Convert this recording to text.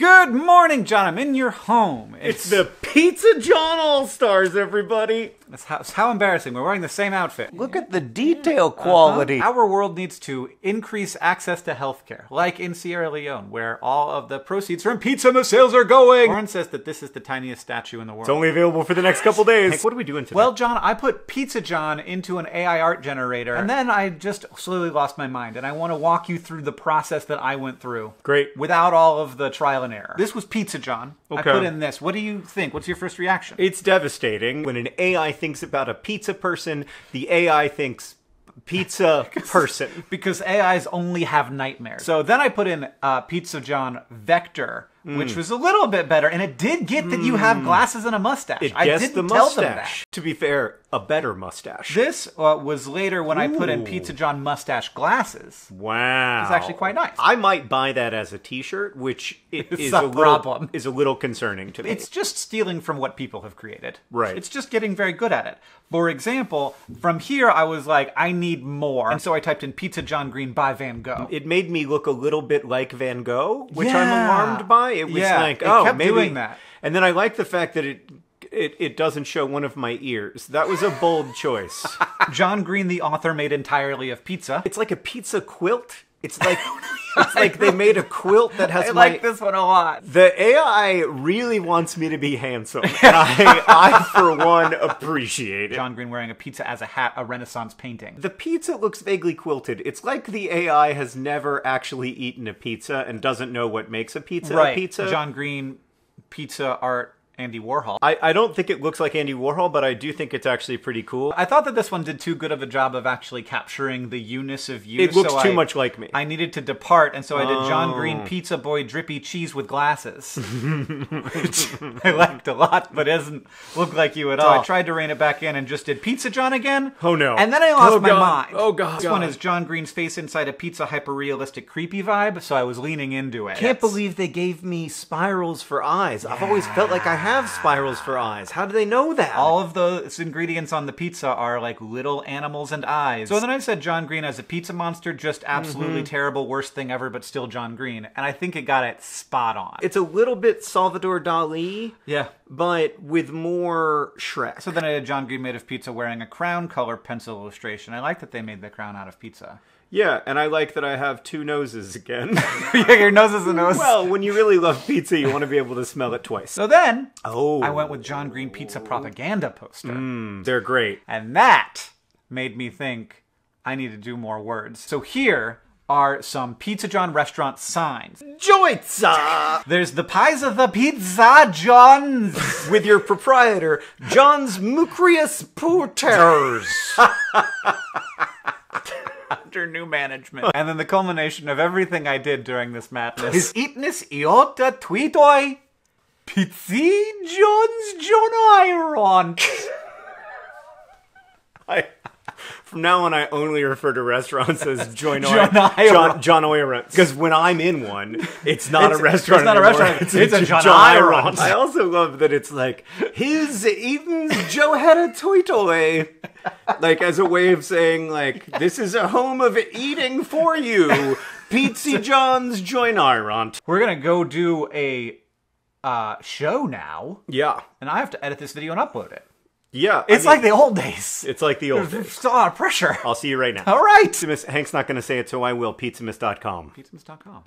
Good morning, John. I'm in your home. It's the Pizza John All Stars, everybody. That's how, it's how embarrassing. We're wearing the same outfit. Look at the detail quality. Uh-huh. Our world needs to increase access to healthcare, like in Sierra Leone, where all of the proceeds from pizza sales are going. Warren says that this is the tiniest statue in the world. It's only available for the next couple days. what are we doing today? Well, John, I put Pizza John into an AI art generator, and then I just slowly lost my mind, and I want to walk you through the process that I went through. Great. Without all of the trial and error. This was Pizza John. I put in this. What do you think? What's your first reaction? it's devastating when an AI thinks about a pizza person. The AI thinks pizza person. because AIs only have nightmares. So then I put in uh, Pizza John Vector, Hmm. which was a little bit better, and it did get that you have glasses and a mustache. It I didn't the tell them that. mustache. To be fair, a better mustache. This uh, was later when I put in Pizza John mustache glasses. Wow, It's actually quite nice. I might buy that as a T-shirt, which is a a, little problem. is a little concerning to me. It's just stealing from what people have created. Right. It's just getting very good at it. For example, from here I was like, I need more. And so I typed in Pizza John Green by Van Gogh. it made me look a little bit like Van Gogh, which I'm alarmed by. It was Yeah, like, oh, kept maybe. doing that. And then I like the fact that it, it it doesn't show one of my ears. That was a bold choice. John Green, the author, made entirely of pizza. It's like a pizza quilt. It's like it's like they made a quilt that has I my. like this one a lot. The AI really wants me to be handsome. I, I, for one, appreciate it. John Green wearing a pizza as a hat, a Renaissance painting. The pizza looks vaguely quilted. It's like the AI has never actually eaten a pizza and doesn't know what makes a pizza right. a pizza. John Green, pizza art, Andy Warhol. I, I don't think it looks like Andy Warhol, but I do think it's actually pretty cool. I thought that this one did too good of a job of actually capturing the you-ness of you. It looks so too I- much like me. I needed to depart, and so I did John Oh. Green Pizza Boy Drippy Cheese with glasses, which I liked a lot, but it doesn't look like you at all. I tried to rein it back in and just did Pizza John again. Oh, no. And then I lost Oh, my mind. Oh, God. This one is John Green's face inside a pizza, hyper-realistic, creepy vibe. So I was leaning into it. can't believe they gave me spirals for eyes. I've always felt like I have spirals for eyes. How do they know that? All of those ingredients on the pizza are like little animals and eyes. So then I said John Green as a pizza monster, just absolutely mm-hmm. terrible, worst thing ever, but still John Green. And I think it got it spot on. it's a little bit Salvador Dali, yeah. but with more Shrek. So then I did John Green made of pizza wearing a crown color pencil illustration. I like that they made the crown out of pizza. Yeah, and I like that I have two noses again. yeah, your nose is a nose. well, when you really love pizza, you want to be able to smell it twice. so then Oh, I went with John Green pizza propaganda poster. Mm, they're great. And that made me think I need to do more words. So here are some Pizza John restaurant signs. Joitza! There's the pies of the Pizza Johns. With your proprietor, John's Mucrius Porters. under new management. And then the culmination of everything I did during this madness is Eatness Iota Tweetoy Pizzi Jones John Iron. I, from now on, I only refer to restaurants as John John John. John. Because when I'm in one, it's not It's- a restaurant. it's not a anymore. restaurant, it's a John Iron. Iron. I also love that it's like his Eden's Johetta Toitoy, like as a way of saying like this is a home of eating for you. Pizza John's Join Iron. We're gonna go do a uh, show now, Yeah, and I have to edit this video and upload it. Yeah. It's like the old days. it's like the old There's days. still a lot of pressure. I'll see you right now. All right. Pizzamas- Hank's not going to say it, so I will. Pizzamas.com. Pizzamas.com.